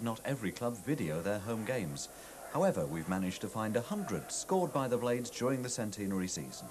Not every club video their home games. However, we've managed to find a hundred scored by the Blades during the centenary season.